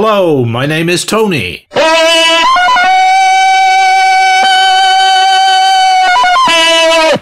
Hello, my name is Tony.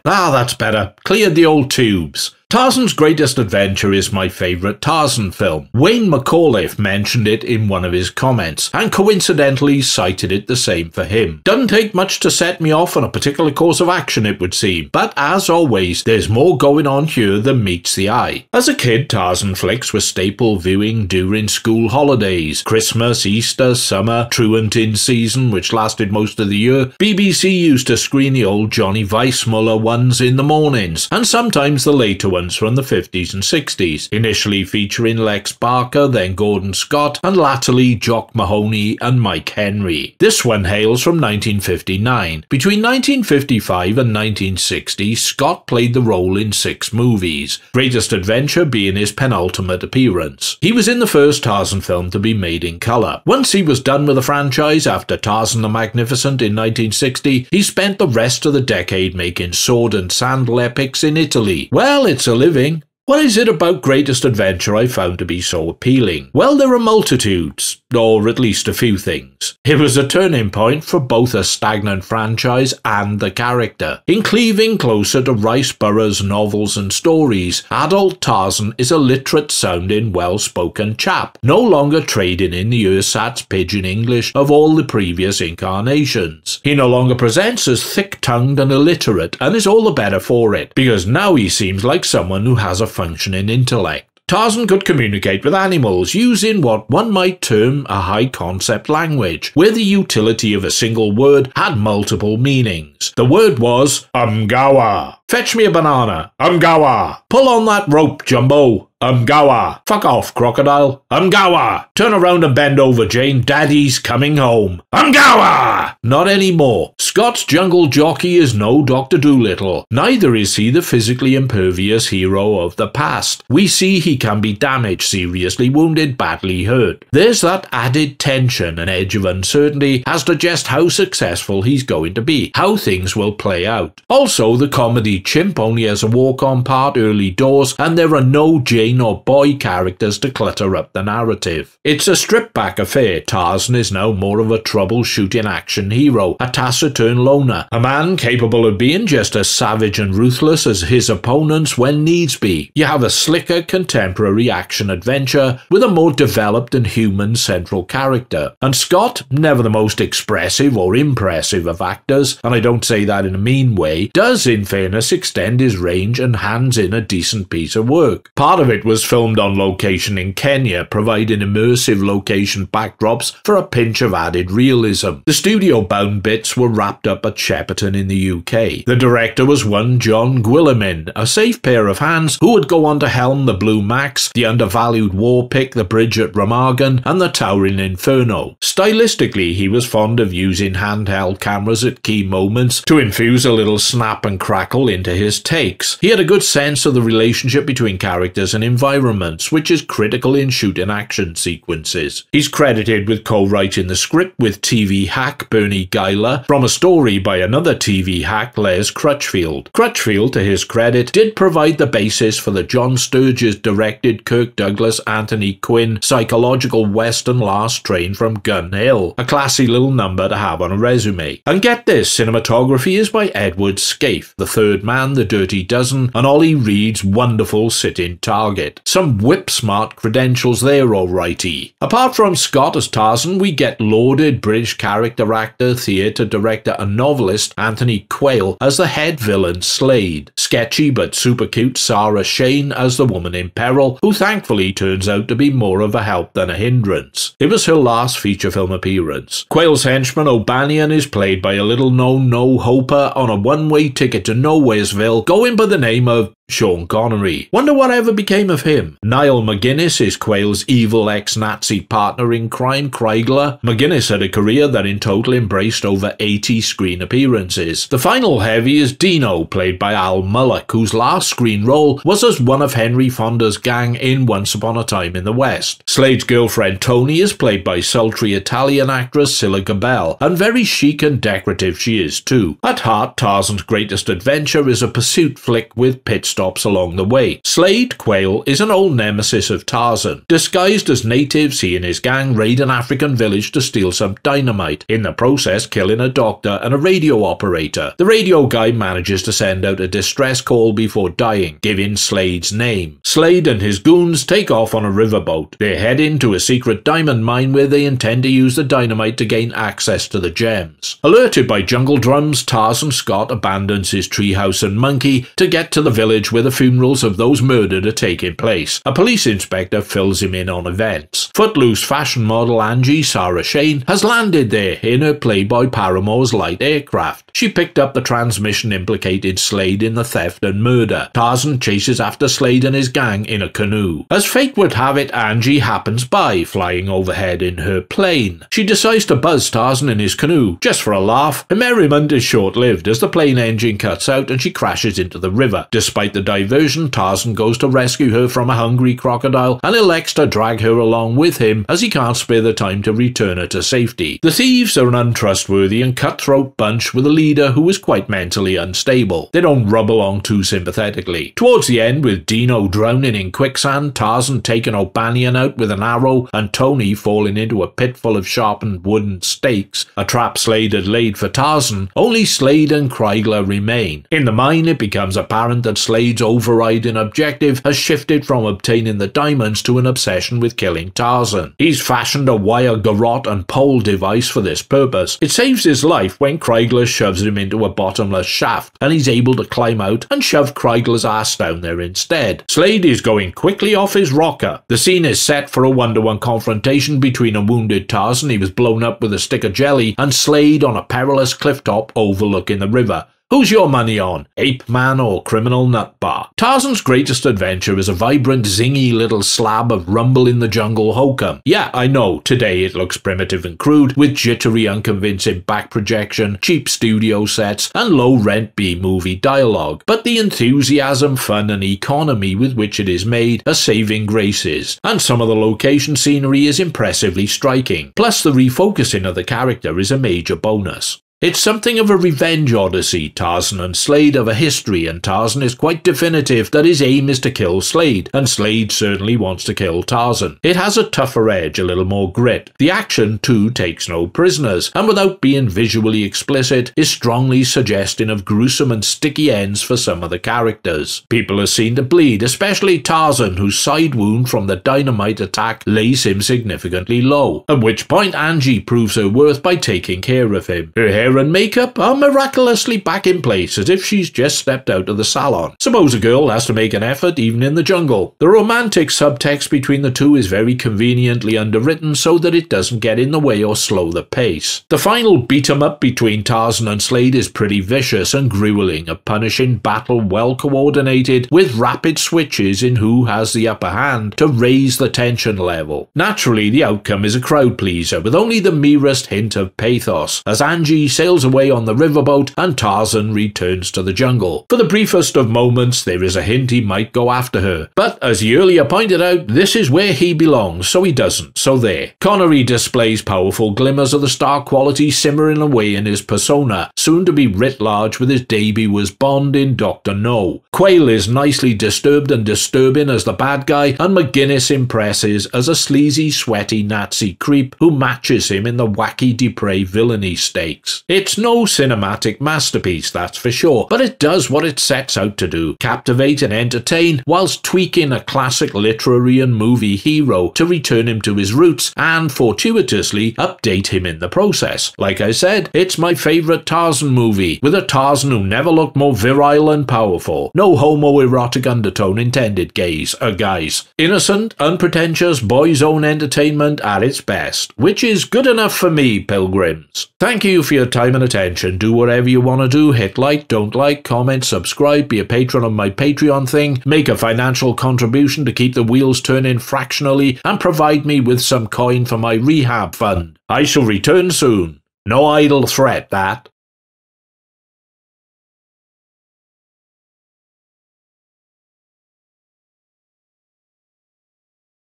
Ah, that's better. Cleared the old tubes. Tarzan's Greatest Adventure is my favourite Tarzan film. Wayne McAuliffe mentioned it in one of his comments, and coincidentally cited it the same for him. Doesn't take much to set me off on a particular course of action, it would seem, but as always, there's more going on here than meets the eye. As a kid, Tarzan flicks were staple viewing during school holidays Christmas, Easter, summer, truant in season, which lasted most of the year. BBC used to screen the old Johnny Weissmuller ones in the mornings, and sometimes the later ones from the 50s and 60s, initially featuring Lex Barker, then Gordon Scott, and latterly Jock Mahoney and Mike Henry. This one hails from 1959. Between 1955 and 1960, Scott played the role in six movies, Greatest Adventure being his penultimate appearance. He was in the first Tarzan film to be made in colour. Once he was done with the franchise after Tarzan the Magnificent in 1960, he spent the rest of the decade making sword and sandal epics in Italy. Well, it's a living. What is it about Greatest Adventure I found to be so appealing? Well, there are multitudes, or at least a few things. It was a turning point for both a stagnant franchise and the character. In cleaving closer to Rice Burroughs' novels and stories, adult Tarzan is a literate sounding, well spoken chap, no longer trading in the ersatz pidgin English of all the previous incarnations. He no longer presents as thick tongued and illiterate, and is all the better for it, because now he seems like someone who has a functioning intellect. Tarzan could communicate with animals using what one might term a high concept language, where the utility of a single word had multiple meanings. The word was Umgawa. Fetch me a banana. Umgawa. Pull on that rope, Jumbo. Umgawa. Fuck off, crocodile. Umgawa. Turn around and bend over, Jane. Daddy's coming home. Umgawa. Not anymore. Scott's jungle jockey is no Dr. Dolittle. Neither is he the physically impervious hero of the past. We see he can be damaged, seriously wounded, badly hurt. There's that added tension and edge of uncertainty as to just how successful he's going to be, how things will play out. Also, the comedy chimp only has a walk-on part early doors, and there are no J or boy characters to clutter up the narrative. It's a stripped back affair. Tarzan is now more of a troubleshooting action hero, a taciturn loner, a man capable of being just as savage and ruthless as his opponents when needs be. You have a slicker contemporary action adventure with a more developed and human central character. And Scott, never the most expressive or impressive of actors, and I don't say that in a mean way, does in fairness extend his range and hands in a decent piece of work. Part of it it was filmed on location in Kenya, providing immersive location backdrops for a pinch of added realism. The studio bound bits were wrapped up at Shepperton in the UK. The director was one John Guillermin, a safe pair of hands who would go on to helm the Blue Max, the undervalued Warpig, the Bridge at Remagen, and the Towering Inferno. Stylistically, he was fond of using handheld cameras at key moments to infuse a little snap and crackle into his takes. He had a good sense of the relationship between characters and environments, which is critical in shooting action sequences. He's credited with co-writing the script with TV hack Bernie Giler from a story by another TV hack Les Crutchfield. Crutchfield, to his credit, did provide the basis for the John Sturges directed Kirk Douglas Anthony Quinn psychological western Last Train from Gun Hill, a classy little number to have on a resume. And get this, cinematography is by Edward Scaife, The Third Man, The Dirty Dozen, and Ollie Reed's wonderful Sitting Target target. Some whip smart credentials there, alrighty. Apart from Scott as Tarzan, we get lauded British character actor, theatre director, and novelist Anthony Quayle as the head villain Slade. Sketchy but super cute Sara Shane as the woman in peril, who thankfully turns out to be more of a help than a hindrance. It was her last feature film appearance. Quayle's henchman O'Banion is played by a little known no hoper on a one way ticket to Nowheresville, going by the name of Sean Connery. Wonder what ever became of him. Niall MacGinnis is Quayle's evil ex-Nazi partner in crime, Kreigler. MacGinnis had a career that in total embraced over 80 screen appearances. The final heavy is Dino, played by Al Mulock, whose last screen role was as one of Henry Fonda's gang in Once Upon a Time in the West. Slade's girlfriend Toni is played by sultry Italian actress Scilla Gabel, and very chic and decorative she is too. At heart, Tarzan's greatest adventure is a pursuit flick with pit stops along the way. Slade Quayle is an old nemesis of Tarzan. Disguised as natives, he and his gang raid an African village to steal some dynamite, in the process killing a doctor and a radio operator. The radio guy manages to send out a distress call before dying, giving Slade's name. Slade and his goons take off on a riverboat. They head into a secret diamond mine where they intend to use the dynamite to gain access to the gems. Alerted by jungle drums, Tarzan Scott abandons his treehouse and monkey to get to the village where the funerals of those murdered are taking place. A police inspector fills him in on events. Footloose fashion model Angie Sara Shane has landed there in her Playboy Paramour's light aircraft. She picked up the transmission implicated Slade in the theft and murder. Tarzan chases after Slade and his gang in a canoe. As fate would have it, Angie happens by, flying overhead in her plane. She decides to buzz Tarzan in his canoe, just for a laugh. Her merriment is short-lived as the plane engine cuts out and she crashes into the river. Despite the diversion, Tarzan goes to rescue her from a hungry crocodile and elects to drag her along with him as he can't spare the time to return her to safety. The thieves are an untrustworthy and cutthroat bunch with a leader who is quite mentally unstable. They don't rub along too sympathetically. Towards the end, with Dino drowning in quicksand, Tarzan taking O'Banion out with an arrow, and Toni falling into a pit full of sharpened wooden stakes, a trap Slade had laid for Tarzan, only Slade and Kreigler remain. In the mine, it becomes apparent that Slade's overriding objective has shifted from obtaining the diamonds to an obsession with killing Tarzan. He's fashioned a wire garrote and pole device for this purpose. It saves his life when Kreigler shoves him into a bottomless shaft, and he's able to climb out and shove Kreigler's ass down there instead. Slade is going quickly off his rocker. The scene is set for a one-to-one confrontation between a wounded Tarzan, he was blown up with a stick of jelly, and Slade on a perilous cliff top overlooking the river. Who's your money on? Ape Man or Criminal Nut Bar? Tarzan's greatest adventure is a vibrant, zingy little slab of rumble in the jungle hokum. Yeah, I know, today it looks primitive and crude, with jittery, unconvincing back projection, cheap studio sets, and low-rent B-movie dialogue. But the enthusiasm, fun, and economy with which it is made are saving graces, and some of the location scenery is impressively striking. Plus, the refocusing of the character is a major bonus. It's something of a revenge odyssey. Tarzan and Slade have a history, and Tarzan is quite definitive that his aim is to kill Slade, and Slade certainly wants to kill Tarzan. It has a tougher edge, a little more grit. The action, too, takes no prisoners, and without being visually explicit, is strongly suggesting of gruesome and sticky ends for some of the characters. People are seen to bleed, especially Tarzan, whose side wound from the dynamite attack lays him significantly low, at which point Angie proves her worth by taking care of him. Her hair hair and makeup are miraculously back in place as if she's just stepped out of the salon. Suppose a girl has to make an effort even in the jungle. The romantic subtext between the two is very conveniently underwritten so that it doesn't get in the way or slow the pace. The final beat 'em up between Tarzan and Slade is pretty vicious and grueling, a punishing battle well coordinated with rapid switches in who has the upper hand to raise the tension level. Naturally, the outcome is a crowd pleaser with only the merest hint of pathos, as Angie sails away on the riverboat and Tarzan returns to the jungle. For the briefest of moments, there is a hint he might go after her. But as he earlier pointed out, this is where he belongs, so he doesn't, so there. Connery displays powerful glimmers of the star quality simmering away in his persona, soon to be writ large with his debut as Bond in Dr. No. Quayle is nicely disturbed and disturbing as the bad guy, and MacGinnis impresses as a sleazy, sweaty Nazi creep who matches him in the wacky, depraved villainy stakes. It's no cinematic masterpiece, that's for sure, but it does what it sets out to do captivate and entertain, whilst tweaking a classic literary and movie hero to return him to his roots and fortuitously update him in the process. Like I said, it's my favourite Tarzan movie, with a Tarzan who never looked more virile and powerful. No homoerotic undertone intended, gays, uh, guys. Innocent, unpretentious, boys' own entertainment at its best, which is good enough for me, pilgrims. Thank you for your time and attention. Do whatever you want to do. Hit like, don't like, comment, subscribe, be a patron on my Patreon thing, make a financial contribution to keep the wheels turning fractionally, and provide me with some coin for my rehab fund. I shall return soon. No idle threat, that.